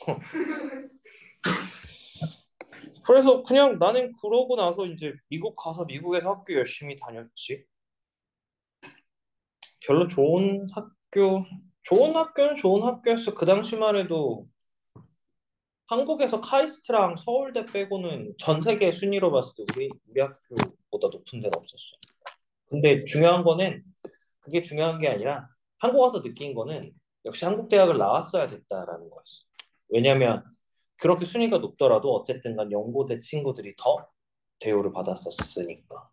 그래서 그냥 나는 그러고 나서 이제 미국 가서 미국에서 학교 열심히 다녔지. 별로 좋은 학교, 좋은 학교는 좋은 학교였어. 그 당시만 해도 한국에서 카이스트랑 서울대 빼고는 전 세계 순위로 봤을 때 우리 우리 학교보다 높은 데는 없었어. 근데 중요한 거는 그게 중요한 게 아니라 한국 와서 느낀 거는 역시 한국 대학을 나왔어야 됐다라는 거였어. 왜냐면 그렇게 순위가 높더라도 어쨌든 간 연고대 친구들이 더 대우를 받았었으니까.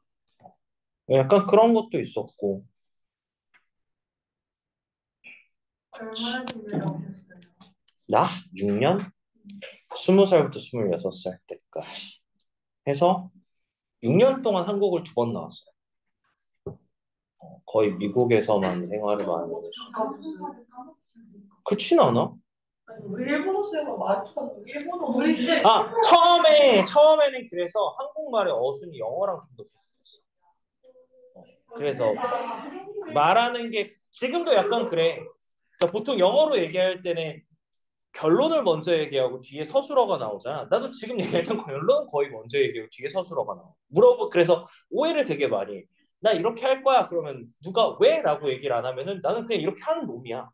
약간 그런 것도 있었고. 얼마나 하셨어요? 나 6년? 20살부터 26살 때까지 해서 6년 동안 한국을 두 번 나왔어요. 어, 거의 미국에서만 생활을 많이 했어. 그렇진 않아. 아니, 우리 일본어 쌤은 말투가 일본어 우리 아, 처음에, 처음에는 그래서 한국말의 어순이 영어랑 좀 더 비슷했어. 어, 그래서 말하는 게 지금도 약간 그래. 그러니까 보통 영어로 얘기할 때는 결론을 먼저 얘기하고 뒤에 서술어가 나오잖아. 나도 지금 얘기했던 결론은 거의 먼저 얘기하고 뒤에 서술어가 나와. 물어보 그래서 오해를 되게 많이 해. 나 이렇게 할 거야. 그러면 누가 왜? 라고 얘기를 안 하면은 나는 그냥 이렇게 하는 놈이야.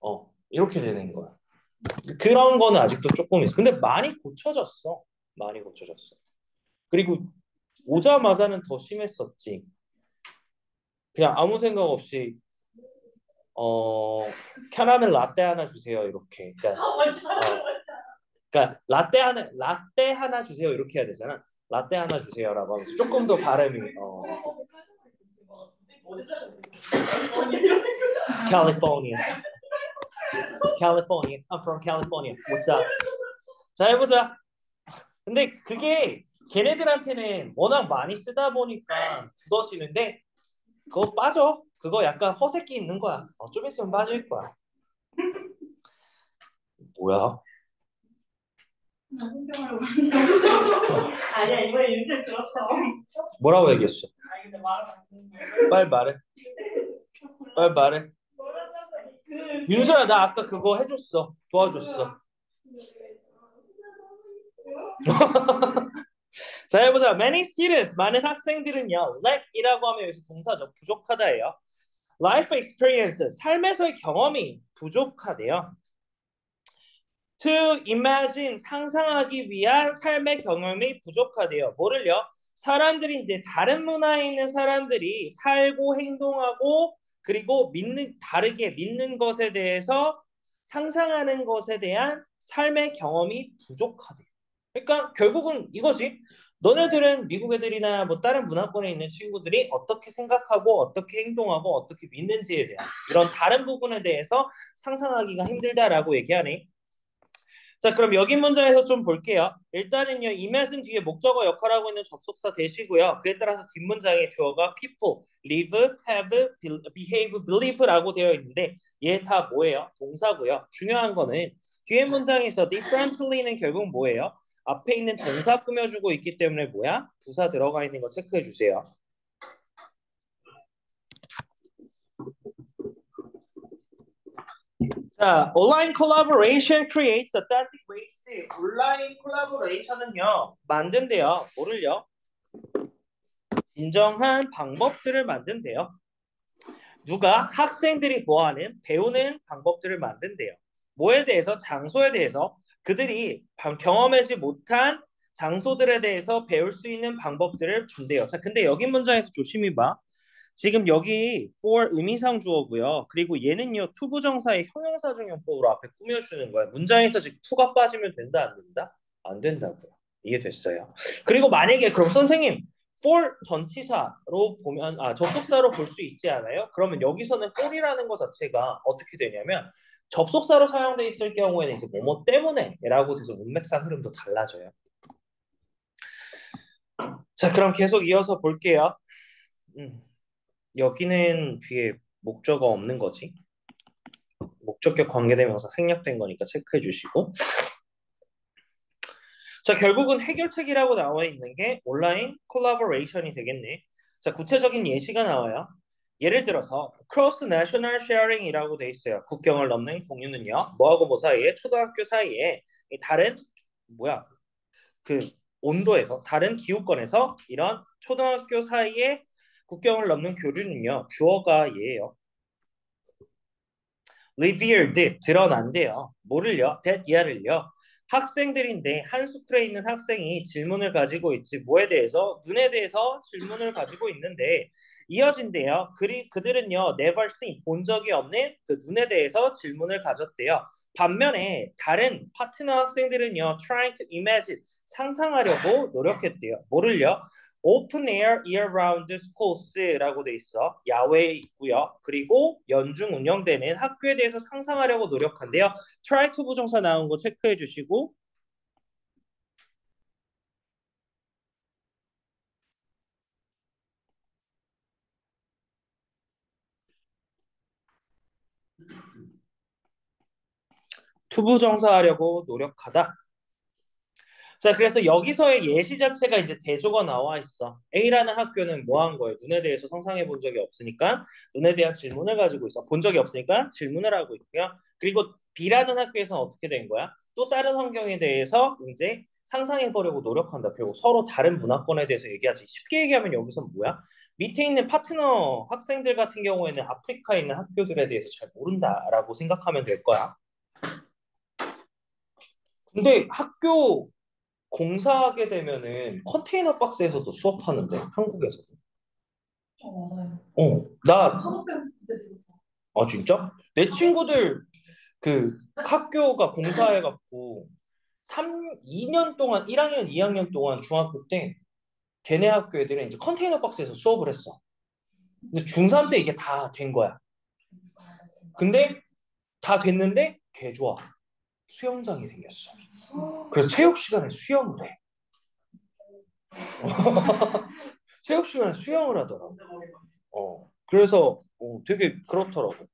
어, 이렇게 되는 거야. 그런 거는 아직도 조금 있어. 근데 많이 고쳐졌어. 많이 고쳐졌어. 그리고 오자마자는 더 심했었지. 그냥 아무 생각 없이 어 캐러멜 라떼 하나 주세요 이렇게. 그러니까, 어, 그러니까 라떼 하나 라떼 하나 주세요 이렇게 해야 되잖아. 라떼 하나 주세요라고 하면서 조금 더 발음이 어 California. California. I'm from California. What's up? 자 해보자. 근데 그게 걔네들한테는 워낙 많이 쓰다 보니까 굳어지는데 그거 빠져. 그거 약간 허세끼 있는 거야. 어, 좀 있으면 빠질 거야. 뭐야? 아니야 이번에 인생 들었어 뭐라고 얘기했어? 거야 빨리 말해. 빨리 말해. 윤서야, 나 아까 그거 해줬어. 도와줬어. 자, 해보자. Many students, 많은 학생들은요, lack이라고 하면 여기서 동사죠. 부족하다예요. Life experience, 삶에서의 경험이 부족하대요. To imagine, 상상하기 위한 삶의 경험이 부족하대요. 뭐를요? 사람들이 이제 다른 문화에 있는 사람들이 살고 행동하고 그리고 믿는 다르게 믿는 것에 대해서 상상하는 것에 대한 삶의 경험이 부족하대. 그러니까 결국은 이거지. 너네들은 미국 애들이나 뭐 다른 문화권에 있는 친구들이 어떻게 생각하고 어떻게 행동하고 어떻게 믿는지에 대한 이런 다른 부분에 대해서 상상하기가 힘들다라고 얘기하네. 자, 그럼 여기 문장에서 좀 볼게요. 일단은요, imagine 뒤에 목적어 역할하고 있는 접속사 대시고요. 그에 따라서 뒷문장의 주어가 people, live, have, behave, believe라고 되어 있는데 얘 다 뭐예요? 동사고요. 중요한 거는 뒤에 문장에서 differently는 결국 뭐예요? 앞에 있는 동사 꾸며주고 있기 때문에 뭐야? 부사 들어가 있는 거 체크해 주세요. 자, online collaboration creates authentic ways. 온라인 콜라보레이션은요, 만든대요. 뭐를요? 진정한 방법들을 만든대요. 누가 학생들이 뭐하는 배우는 방법들을 만든대요. 뭐에 대해서 장소에 대해서 그들이 경험하지 못한 장소들에 대해서 배울 수 있는 방법들을 준대요. 자, 근데 여기 문장에서 조심히 봐. 지금 여기 for 의미상 주어고요. 그리고 얘는요 to부정사의 형용사적 용법으로 앞에 꾸며주는 거예요. 문장에서 지금 to가 빠지면 된다 안 된다? 안 된다고요. 이해 됐어요. 그리고 만약에 그럼 선생님 for 전치사로 보면 아 접속사로 볼 수 있지 않아요? 그러면 여기서는 for이라는 것 자체가 어떻게 되냐면 접속사로 사용돼 있을 경우에는 이제 뭐뭐 때문에라고 돼서 문맥상 흐름도 달라져요. 자 그럼 계속 이어서 볼게요. 음. 여기는 뒤에 목적어 없는 거지. 목적격 관계대명사 생략된 거니까 체크해 주시고. 자, 결국은 해결책이라고 나와 있는 게 온라인 콜라보레이션이 되겠네. 자, 구체적인 예시가 나와요. 예를 들어서 cross national sharing이라고 돼 있어요. 국경을 넘는 공유는요. 뭐하고 뭐 사이에 초등학교 사이에 다른 뭐야 그 온도에서 다른 기후권에서 이런 초등학교 사이에 국경을 넘는 교류는요. 주어가 얘예요. revealed 드러난대요. 뭐를요? that 얘를요. 학생들인데 한 수틀에 있는 학생이 질문을 가지고 있지 뭐에 대해서 눈에 대해서 질문을 가지고 있는데 이어진대요. 그리 그들은요 never seen 본 적이 없는 그 눈에 대해서 질문을 가졌대요. 반면에 다른 파트너 학생들은요 trying to imagine 상상하려고 노력했대요. 뭐를요? Open air year round schools,라고 돼 있어. 야외에 있고요. 그리고 연중 운영되는 학교에 대해서 상상하려고 노력한대요. try to 부정사 나온 거 체크해 주시고 투부정사하려고 노력하다. 자, 그래서 여기서의 예시 자체가 이제 대조가 나와 있어. A라는 학교는 뭐 한 거예요? 눈에 대해서 상상해 본 적이 없으니까 눈에 대한 질문을 가지고 있어. 본 적이 없으니까 질문을 하고 있고요. 그리고 B라는 학교에서는 어떻게 된 거야? 또 다른 환경에 대해서 이제 상상해 보려고 노력한다. 결국 서로 다른 문화권에 대해서 얘기하지. 쉽게 얘기하면 여기서 뭐야? 밑에 있는 파트너 학생들 같은 경우에는 아프리카에 있는 학교들에 대해서 잘 모른다라고 생각하면 될 거야. 근데 학교 공사하게 되면은 컨테이너 박스에서도 수업하는데 한국에서도. 어, 맞아요. 어, 나, 아 진짜? 내 친구들 그 학교가 공사해갖고 3, 2년 동안 1학년, 2학년 동안 중학교 때 걔네 학교 애들은 이제 컨테이너 박스에서 수업을 했어. 근데 중3 때 이게 다 된 거야. 근데 다 됐는데 개 좋아. 수영장이 생겼어. 그래서 체육 시간에 수영을 해. 체육 시간에 수영을 하더라고. 어. 그래서 어, 되게 그렇더라고.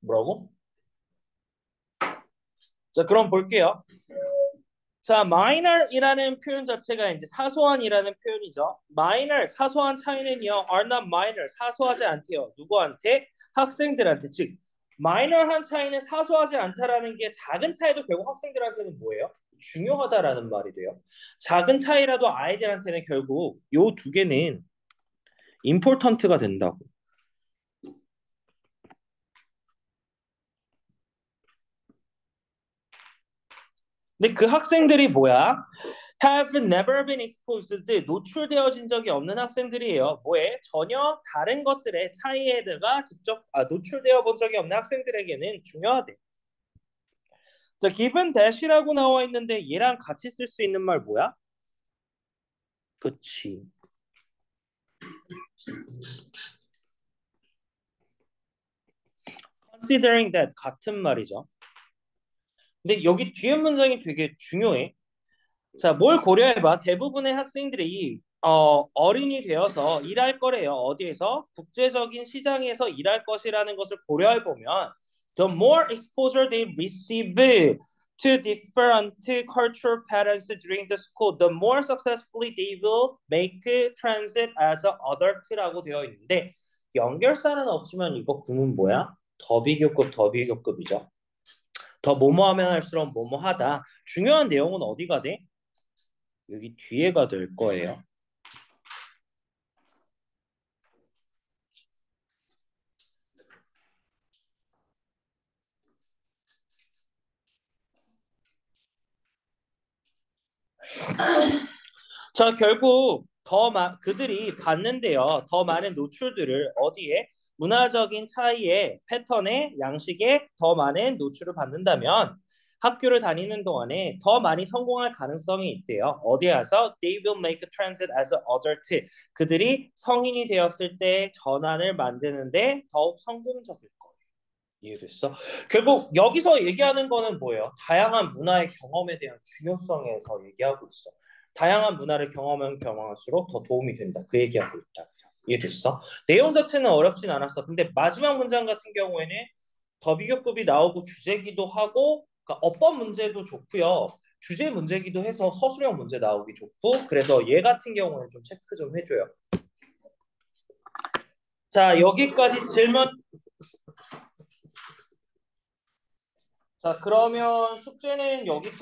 뭐라고? 자, 그럼 볼게요. 자, minor이라는 표현 자체가 이제 사소한이라는 표현이죠. minor, 사소한 차이는요, are not minor, 사소하지 않대요. 누구한테? 학생들한테. 즉, minor한 차이는 사소하지 않다라는 게 작은 차이도 결국 학생들한테는 뭐예요? 중요하다라는 말이 돼요. 작은 차이라도 아이들한테는 결국 요 두 개는 important가 된다고. 근데 그 학생들이 뭐야? Have never been exposed, 노출되어진 적이 없는 학생들이에요. 뭐에? 전혀 다른 것들의 차이에다가 직접 아, 노출되어 본 적이 없는 학생들에게는 중요하대. 자, given that이라고 나와 있는데 얘랑 같이 쓸 수 있는 말 뭐야? 그치. considering that 같은 말이죠. 근데 여기 뒤에 문장이 되게 중요해. 자, 뭘 고려해봐. 대부분의 학생들이 어, 어린이 되어서 일할 거래요. 어디에서? 국제적인 시장에서 일할 것이라는 것을 고려해 보면 the more exposure they receive to different cultural patterns during the school, the more successfully they will make transit as an adult라고 되어 있는데 연결사는 없지만 이거 구문 뭐야? 더 비교급 더 비교급이죠. 더 뭐뭐 하면 할수록 뭐뭐 하다. 중요한 내용은 어디가 돼? 여기 뒤에가 될 거예요. 자, 결국 더 마, 그들이 받는데요. 더 많은 노출들을 어디에? 문화적인 차이의 패턴의 양식에 더 많은 노출을 받는다면 학교를 다니는 동안에 더 많이 성공할 가능성이 있대요. 어디에 와서 they will make a transit as an adult. 그들이 성인이 되었을 때 전환을 만드는데 더욱 성공적일 거예요. 이해됐어? 결국 여기서 얘기하는 거는 뭐예요? 다양한 문화의 경험에 대한 중요성에서 얘기하고 있어. 다양한 문화를 경험하면 경험할수록 더 도움이 된다. 그 얘기하고 있다. 이해됐어? 내용 자체는 어렵진 않았어. 근데 마지막 문장 같은 경우에는 더 비교급이 나오고 주제기도 하고 그러니까 어법 문제도 좋고요. 주제 문제기도 해서 서술형 문제 나오기 좋고 그래서 얘 같은 경우는 좀 체크 좀 해줘요. 자 여기까지 질문. 자 그러면 숙제는 여기